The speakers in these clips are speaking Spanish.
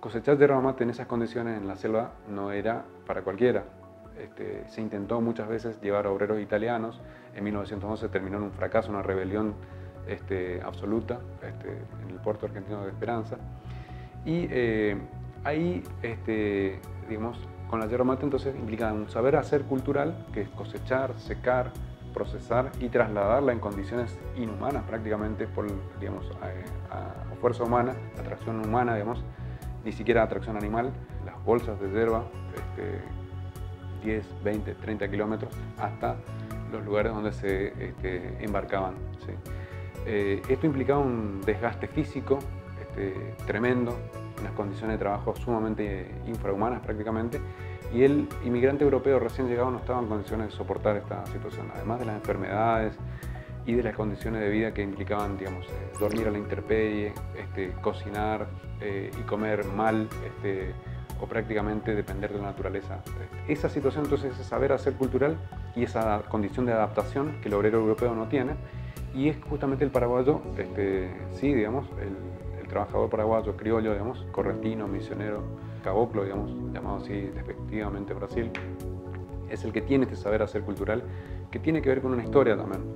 cosechar yerba mate en esas condiciones en la selva no era para cualquiera. Este, se intentó muchas veces llevar obreros italianos. En 1911 terminó en un fracaso, una rebelión este, absoluta este, en el puerto argentino de Esperanza. Y eh, ahí, digamos, con la yerba mate entonces implica un saber hacer cultural, que es cosechar, secar, procesar y trasladarla en condiciones inhumanas prácticamente por, digamos, a, fuerza humana, atracción humana, digamos, ni siquiera atracción animal, las bolsas de yerba, 10, 20, 30 kilómetros hasta los lugares donde se este, embarcaban. Eh, esto implicaba un desgaste físico este, tremendo, unas condiciones de trabajo sumamente infrahumanas prácticamente, y el inmigrante europeo recién llegado no estaba en condiciones de soportar esta situación, además de las enfermedades y de las condiciones de vida que implicaban, digamos, dormir a la intemperie, este, cocinar eh, y comer mal, o prácticamente depender de la naturaleza. Esa situación entonces es saber hacer cultural y esa condición de adaptación que el obrero europeo no tiene y es justamente el paraguayo, este, sí, digamos, el, trabajador paraguayo, criollo, digamos, correntino, misionero, caboclo, digamos, llamado así despectivamente Brasil, es el que tiene este saber hacer cultural que tiene que ver con una historia también,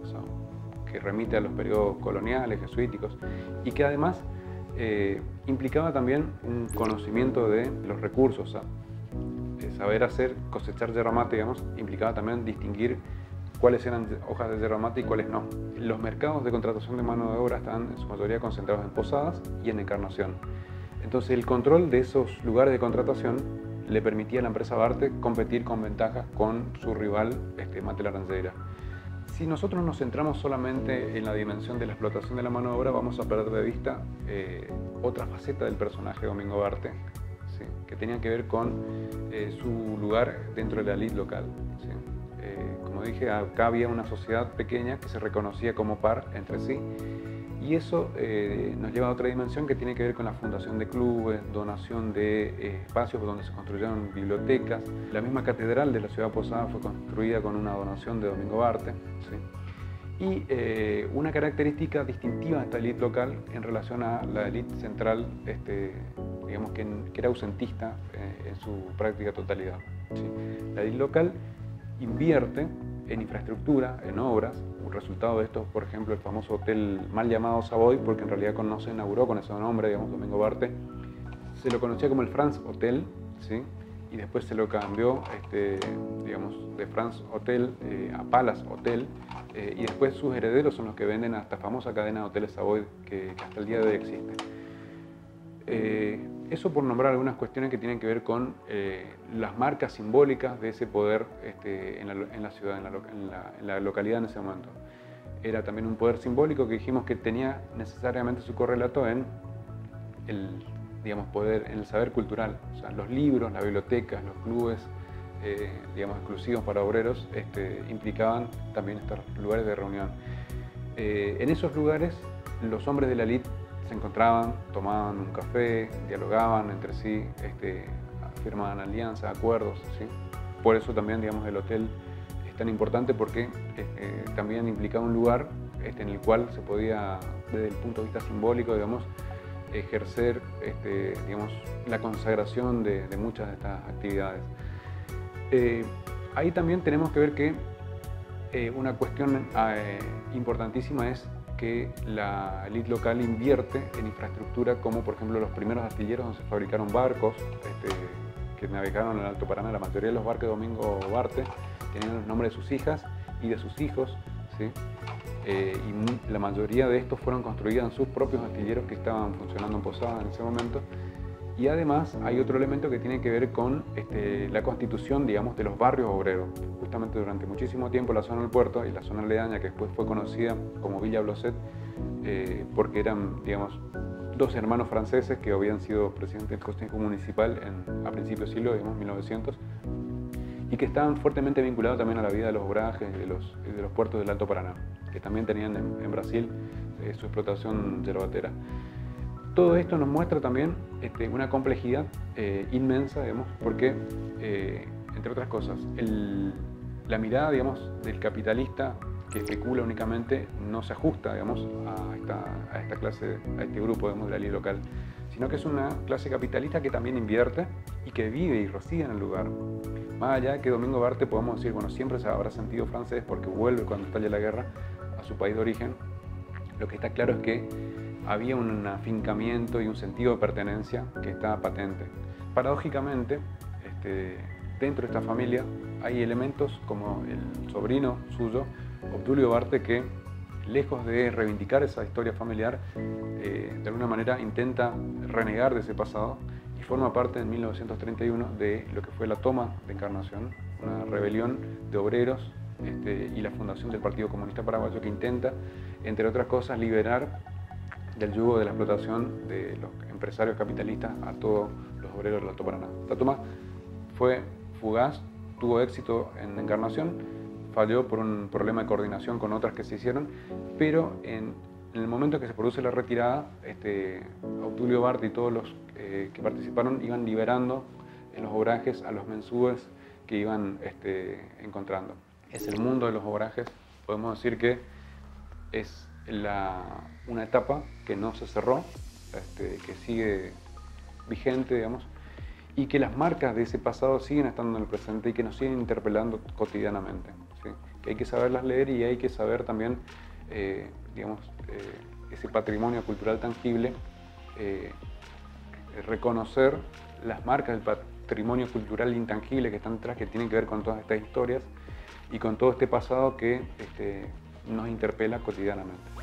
que remite a los periodos coloniales, jesuíticos y que además eh, implicaba también un conocimiento de los recursos. saber hacer, cosechar yerba mate, digamos, implicaba también distinguir cuáles eran hojas de yerba y cuáles no. Los mercados de contratación de mano de obra están en su mayoría concentrados en posadas y en encarnación. Entonces el control de esos lugares de contratación le permitía a la empresa Barte competir con ventaja con su rival este, Mate Laranjeira. Si nosotros nos centramos solamente en la dimensión de la explotación de la mano de obra, vamos a perder de vista eh, otra faceta del personaje Domingo Barte, que tenía que ver con eh, su lugar dentro de la elite local. Eh, como dije, acá había una sociedad pequeña que se reconocía como par entre sí y eso eh, nos lleva a otra dimensión que tiene que ver con la fundación de clubes, donación de eh, espacios donde se construyeron bibliotecas. La misma catedral de la ciudad Posada fue construida con una donación de Domingo Barte. Y eh, una característica distintiva de esta élite local en relación a la élite central, este, digamos que, era ausentista en su práctica totalidad. La élite local invierte en infraestructura, en obras. Un resultado de esto, por ejemplo, el famoso hotel mal llamado Savoy, porque en realidad no se inauguró con ese nombre, digamos, Domingo Barte. Se lo conocía como el France Hotel, ¿sí? y después se lo cambió, este, digamos, de France Hotel eh, a Palace Hotel, eh, y después sus herederos son los que venden a esta famosa cadena de hoteles Savoy que, hasta el día de hoy existe. Eh, eso por nombrar algunas cuestiones que tienen que ver con eh, las marcas simbólicas de ese poder este, en, la, ciudad, en la, localidad en ese momento. Era también un poder simbólico que dijimos que tenía necesariamente su correlato en el, digamos, poder, en el saber cultural. O sea, los libros, las bibliotecas, los clubes, eh, digamos, exclusivos para obreros, este, implicaban también estos lugares de reunión. Eh, en esos lugares, los hombres de la elite se encontraban, tomaban un café, dialogaban entre sí, este, firmaban alianzas, acuerdos. Por eso también digamos, el hotel es tan importante porque eh, eh, también implicaba un lugar este, en el cual se podía, desde el punto de vista simbólico, digamos, ejercer este, digamos, la consagración de, muchas de estas actividades. Eh, ahí también tenemos que ver que una cuestión importantísima es que la elite local invierte en infraestructura como por ejemplo los primeros astilleros donde se fabricaron barcos este, que navegaron en el Alto Paraná. La mayoría de los barcos Domingo Barte tenían los nombres de sus hijas y de sus hijos. Eh, y la mayoría de estos fueron construidos en sus propios astilleros que estaban funcionando en Posada en ese momento. Y además hay otro elemento que tiene que ver con este, la constitución, digamos, de los barrios obreros. Justamente durante muchísimo tiempo la zona del puerto y la zona aledaña, que después fue conocida como Villa Bloset, eh, porque eran, digamos, dos hermanos franceses que habían sido presidentes del Consejo Municipal en, a principios del siglo, digamos, 1900, y que estaban fuertemente vinculados también a la vida de los obrajes de los, de los puertos del Alto Paraná, que también tenían en, Brasil eh, su explotación yerbatera. Todo esto nos muestra también este, una complejidad eh, inmensa, porque, eh, entre otras cosas, la mirada, digamos, del capitalista que especula únicamente no se ajusta, digamos, a esta, clase, a este grupo de la local, sino que es una clase capitalista que también invierte y que vive y reside en el lugar. Más allá de que Domingo Barte podemos decir, bueno, siempre se habrá sentido francés porque vuelve cuando estalle la guerra a su país de origen, lo que está claro es que había un afincamiento y un sentido de pertenencia que estaba patente. Paradójicamente, este, dentro de esta familia hay elementos como el sobrino suyo, Obdulio Barte, que lejos de reivindicar esa historia familiar, eh, de alguna manera intenta renegar de ese pasado y forma parte en 1931 de lo que fue la toma de Encarnación, una rebelión de obreros este, y la fundación del Partido Comunista Paraguayo que intenta, entre otras cosas, liberar del yugo de la explotación de los empresarios capitalistas a todos los obreros del Alto Paraná. Esta toma fue fugaz, tuvo éxito en Encarnación, falló por un problema de coordinación con otras que se hicieron, pero en, el momento que se produce la retirada, este, Bart y todos los eh, que participaron iban liberando en los obrajes a los mensúes que iban este, encontrando. Es el mundo de los obrajes, podemos decir que es una etapa que no se cerró, este, que sigue vigente, digamos, y que las marcas de ese pasado siguen estando en el presente y que nos siguen interpelando cotidianamente. Hay que saberlas leer y hay que saber también, eh, digamos, eh, ese patrimonio cultural tangible, eh, reconocer las marcas del patrimonio cultural intangible que están detrás, que tienen que ver con todas estas historias y con todo este pasado que este, nos interpela cotidianamente.